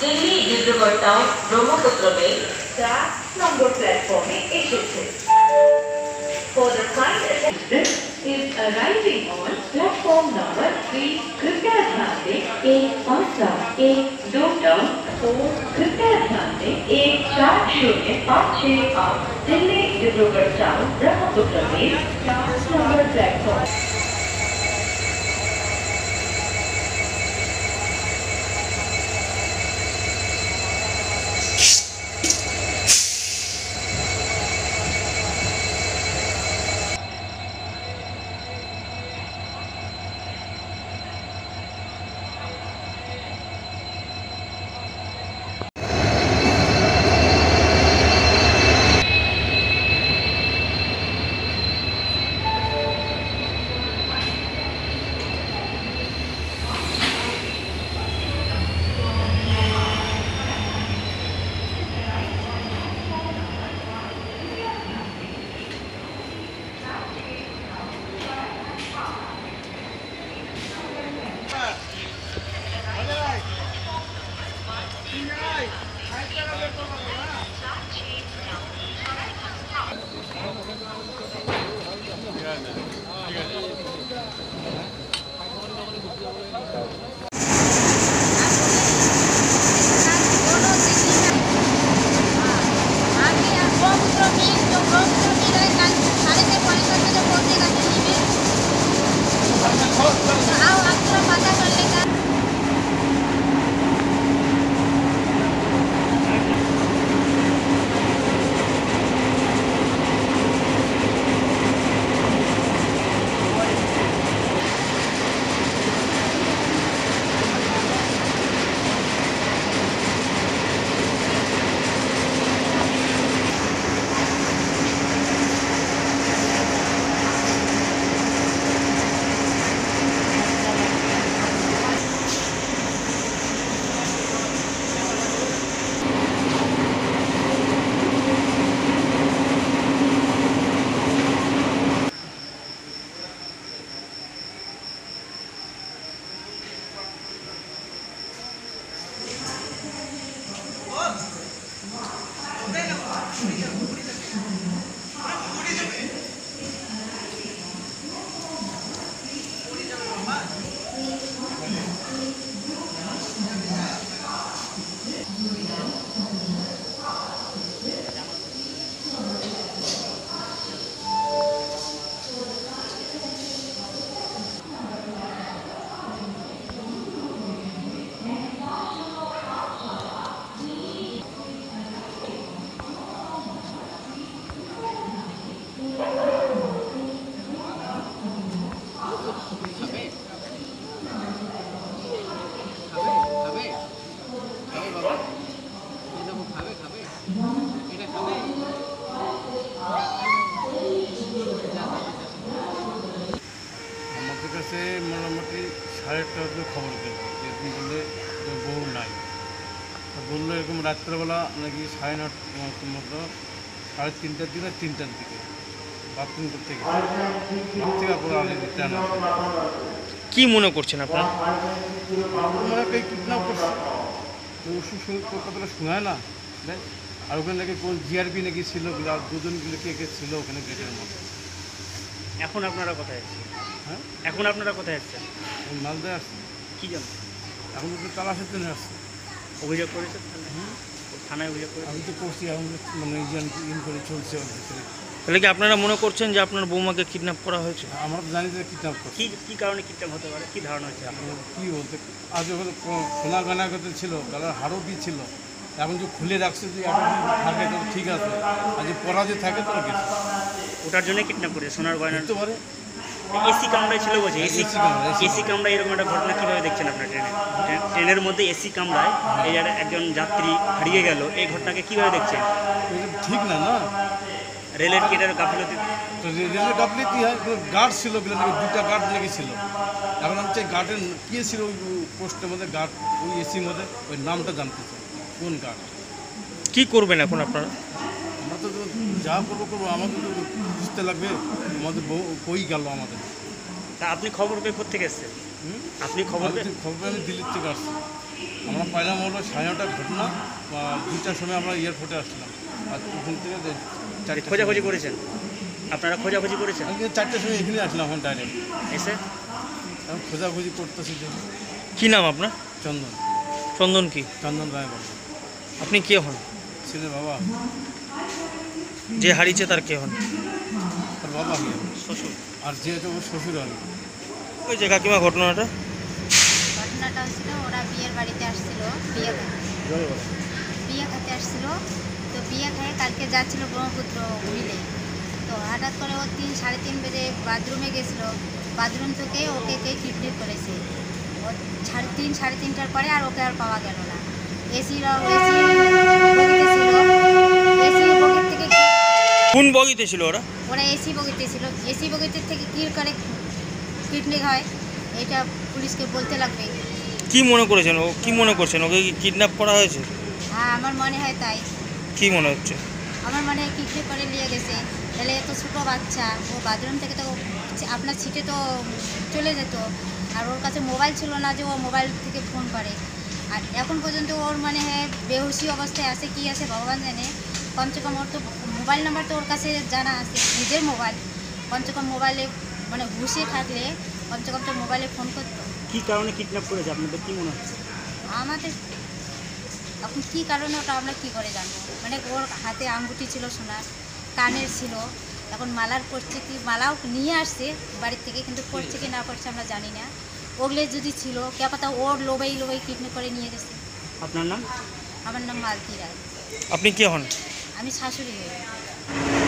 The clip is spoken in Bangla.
দিল্লি ডিব্রুগড় টাউন ব্রহ্মপুত্র মেল চার নম্বর প্ল্যাটফর্মে এসেছে For the kind attendant is arriving on platform number 3, कृपया ध्यान दें एक पाँच एक दो टर्न फोर कृपया ध्यान दें एक चार शून्य पाँच छः आठ दिल्ली डिब्रूगढ़ टाउन ब्रह्मपुत्र में चार नंबर प्लेटफॉर्म আমি এরকম বললে তোর বউ নাই। তা বলল এরকম রাত্রেবেলা নাকি সাড়ে নটার মতো সাড়ে তিনটার দিকে তিনটার দিকে বাথরুম করতে গেছে। থেকে পরে কি মনে করছেন আপনার? আমরা এই কিডন্যাপ করছে। ওষুধ কথাটা শোনায় না? আর ওখানে নাকি কোন জিআরপি নাকি ছিল আর দুজন কে কে ছিল ওখানে গেটের মধ্যে। এখন আপনারা কোথায় এসেছেন হ্যাঁ? এখন আপনারা কোথায় এসেছেন ওই মালদায় আসছে। কি জানেন? এখন তো তালাশের জন্য আসছে। অভিযোগ করেছেন থানায়? অভিযোগ করেছেন আমি তো করছি এখন মানে ইন করে চলছে তাহলে কি আপনারা মনে করছেন যে আপনার বৌমাকে কিডন্যাপ করা হয়েছে? আমরা তো জানি যে কিডন্যাপ করছে। কি কি কারণে কিডন্যাপ হতে পারে? কি ধারণা হচ্ছে আপনার? এখন কী বলতে আজ ওখানে সোনা গানা করতে ছিল গলার হারও ছিল? এখন যে খুলে রাখছে যে থাকে তো ঠিক আছে। আর যে পরা যে থাকে তো গেছে। ওটার জন্য কিডন্যাপ করেছে সোনার গয়না হতে পারে। এসি কামরায় ছিল বলছে এসি কামরা, এসি কামরায় এরকম একটা ঘটনা কীভাবে দেখছেন আপনার ট্রেনে? ট্রেনের মধ্যে এসি কামরায় এই একটা একজন যাত্রী হারিয়ে গেল এই ঘটনাকে কীভাবে দেখছেন? ঠিক না না। রেলের কি এটার গাফিলতি? রেলের গাফলিতি হয় গার্ড ছিল বলে দুটা গার্ড নাকি ছিল এখন আমি চাই গার্ডের কে ছিল ওই পোস্টের মধ্যে গার্ড ওই এসির মধ্যে? ওই নামটা জানতে চাই কোন গার্ড? কী করবেন এখন আপনারা? আমরা তো যা করব করব আমাদের তো বুঝতে লাগবে আমাদের বউ কই গেল আমাদের? তা আপনি খবর পেয়ে কোথেকে এসছেন? আপনি খবর খবর আমি দিল্লির থেকে আসছি। আমরা পাইলাম হলো সাড়ে নটার ঘটনা বা দুটার সময় আমরা এয়ারপোর্টে আসছিলাম। আর ওখান থেকে খোঁজাখুঁজি করেছেন? আপনারা খোঁজাখুঁজি করেছেন? চারটের সময় এখানে আসলাম এখন ডাইরেক্ট এসে? খোঁজাখুঁজি করতেছি যে কি নাম আপনার? চন্দন। চন্দন কি? চন্দন রায় বাবু আপনি কে হন? ছেলে বাবা। যে হারিয়েছে তার কে হন? বাবা শ্বশুর। আর যে তো ওর শ্বশুর আমি ওই যে কাকিমা ঘটনাটা? ঘটনাটা হচ্ছিল ওরা বিয়ের বাড়িতে আসছিল বিয়ে বিয়ে খেতে আসছিল তো বিয়ে খেয়ে কালকে যাচ্ছিল ব্রহ্মপুত্র মিলে। তো হঠাৎ করে ও তিন সাড়ে তিন বেজে বাথরুমে গেছিল। বাথরুম থেকে ওকে কে কিডন্যাপ করেছে? ও সাড়ে তিন সাড়ে তিনটার পরে আর ওকে আর পাওয়া গেল না। এসি এসি বগিতে ছিল এসি বগির থেকে কোন বগিতে ছিল ওরা? ওরা এসি বগিতে ছিল। এসি বগিতে থেকে কী করে কিডন্যাপ হয় এটা পুলিশকে বলতে লাগবে। কি মনে করেছেন ও? কি মনে করছেন? ওকে কি কিডন্যাপ করা হয়েছে? হ্যাঁ আমার মনে হয় তাই। কি মনে হচ্ছে? আমার মনে হয় কিডন্যাপ করে নিয়ে গেছে। তাহলে এত ছোটো বাচ্চা ও বাথরুম থেকে তো আপনার ছিটে তো চলে যেত। আর ওর কাছে মোবাইল ছিল না যে ও মোবাইল থেকে ফোন করে। আর এখন পর্যন্ত ওর মানে হয় বেহুশি অবস্থায় আছে কি আছে ভগবান জানে। কমসে কম ওর তো মোবাইল নাম্বার তো ওর কাছে জানা আছে নিজের মোবাইল। কমসে কম মোবাইলে মানে হুশে থাকলে কমসে কম তো মোবাইলে ফোন করতো। কি কারণে কিডন্যাপ করেছে? আপনাদের কি মনে হচ্ছে? আমাদের এখন কী কারণে ওটা আমরা কী করে জানব? মানে ওর হাতে আঙ্গুটি ছিল সোনার কানের ছিল এখন মালার পড়ছে কি মালাও নিয়ে আসছে বাড়ির থেকে কিন্তু করছে কি না করছে আমরা জানি না। ওগুলো যদি ছিল কে কথা ওর লোবেই লোবেই কিডনি করে নিয়ে গেছে। আপনার নাম? আমার নাম মালতি রায়। আপনি কে হন? আমি শাশুড়ি হই